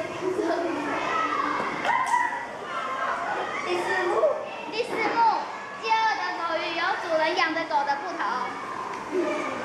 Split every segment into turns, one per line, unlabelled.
第四幕，
第四幕，饥饿的狗与有主人养的狗的不同。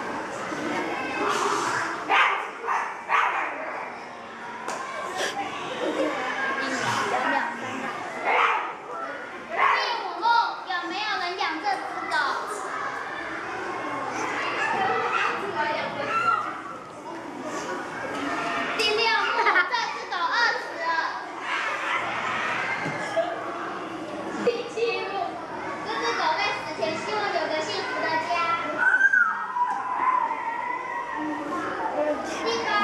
你。